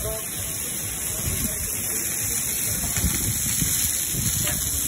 Thank you.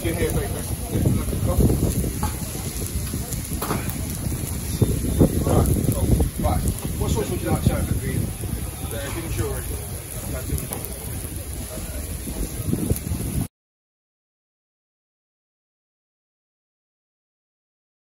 Right. Right, What sauce would you like, to The, the, the, the,